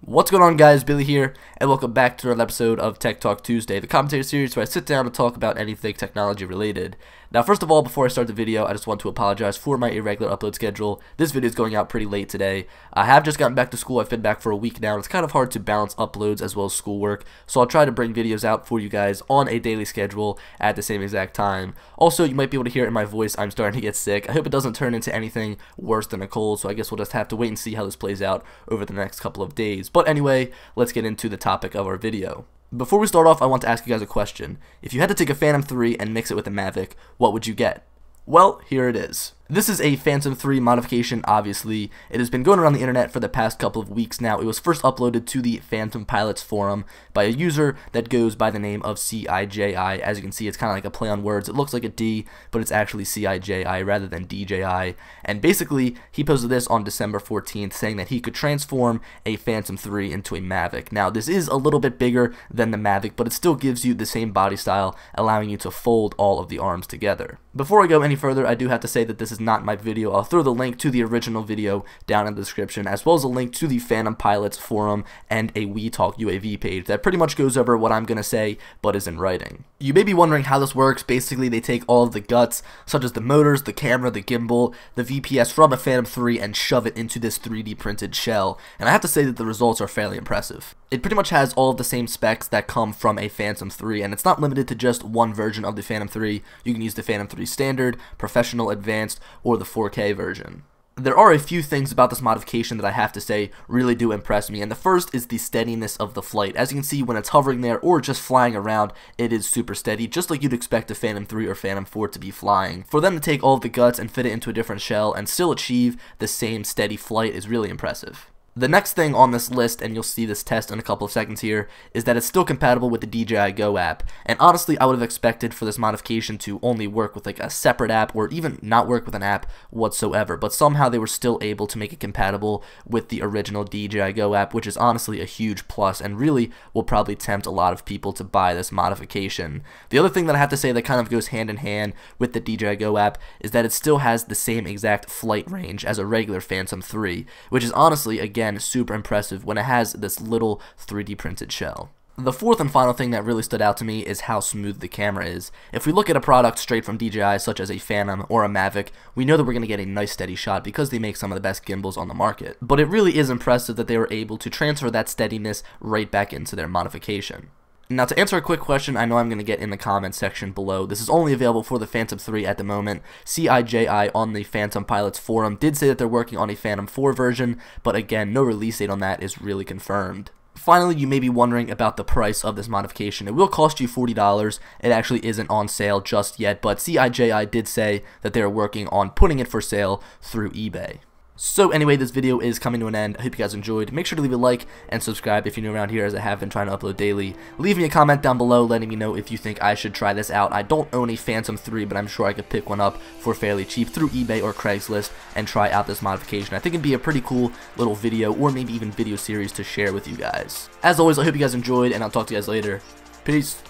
What's going on guys, Billy here, and welcome back to another episode of Tech Talk Tuesday, the commentary series where I sit down and talk about anything technology related. Now first of all, before I start the video, I just want to apologize for my irregular upload schedule. This video is going out pretty late today. I have just gotten back to school, I've been back for a week now, and it's kind of hard to balance uploads as well as schoolwork, so I'll try to bring videos out for you guys on a daily schedule at the same exact time. Also, you might be able to hear in my voice, I'm starting to get sick. I hope it doesn't turn into anything worse than a cold, so I guess we'll just have to wait and see how this plays out over the next couple of days. But anyway, let's get into the topic of our video. Before we start off, I want to ask you guys a question. If you had to take a Phantom 3 and mix it with a Mavic, what would you get? Well, here it is. This is a Phantom 3 modification, obviously. It has been going around the internet for the past couple of weeks now. It was first uploaded to the Phantom Pilots forum by a user that goes by the name of CIJI. As you can see, it's kind of like a play on words. It looks like a D, but it's actually CIJI rather than DJI. And basically, he posted this on December 14th saying that he could transform a Phantom 3 into a Mavic. Now, this is a little bit bigger than the Mavic, but it still gives you the same body style, allowing you to fold all of the arms together. Before I go any further, I do have to say that this is not my video. I'll throw the link to the original video down in the description, as well as a link to the Phantom Pilots forum and a We Talk UAV page that pretty much goes over what I'm going to say, but is in writing. You may be wondering how this works. Basically, they take all of the guts, such as the motors, the camera, the gimbal, the VPS from a Phantom 3 and shove it into this 3D printed shell, and I have to say that the results are fairly impressive. It pretty much has all of the same specs that come from a Phantom 3, and it's not limited to just one version of the Phantom 3. You can use the Phantom 3 Standard, Professional, Advanced, or the 4K version. There are a few things about this modification that I have to say really do impress me, and the first is the steadiness of the flight. As you can see, when it's hovering there or just flying around, it is super steady, just like you'd expect a Phantom 3 or Phantom 4 to be flying. For them to take all of the guts and fit it into a different shell and still achieve the same steady flight is really impressive. The next thing on this list, and you'll see this test in a couple of seconds here, is that it's still compatible with the DJI Go app. And honestly, I would have expected for this modification to only work with like a separate app or even not work with an app whatsoever. But somehow they were still able to make it compatible with the original DJI Go app, which is honestly a huge plus and really will probably tempt a lot of people to buy this modification. The other thing that I have to say that kind of goes hand in hand with the DJI Go app is that it still has the same exact flight range as a regular Phantom 3, which is honestly, again, again, super impressive when it has this little 3D printed shell. The fourth and final thing that really stood out to me is how smooth the camera is. If we look at a product straight from DJI such as a Phantom or a Mavic, we know that we're going to get a nice steady shot because they make some of the best gimbals on the market. But it really is impressive that they were able to transfer that steadiness right back into their modification. Now, to answer a quick question I know I'm going to get in the comments section below, this is only available for the Phantom 3 at the moment. CIJI on the Phantom Pilots forum did say that they're working on a Phantom 4 version, but again, no release date on that is really confirmed. Finally, you may be wondering about the price of this modification. It will cost you $40. It actually isn't on sale just yet, but CIJI did say that they're working on putting it for sale through eBay. So anyway, this video is coming to an end. I hope you guys enjoyed. Make sure to leave a like and subscribe if you're new around here as I have been trying to upload daily. Leave me a comment down below letting me know if you think I should try this out. I don't own a Phantom 3, but I'm sure I could pick one up for fairly cheap through eBay or Craigslist and try out this modification. I think it'd be a pretty cool little video or maybe even video series to share with you guys. As always, I hope you guys enjoyed and I'll talk to you guys later. Peace.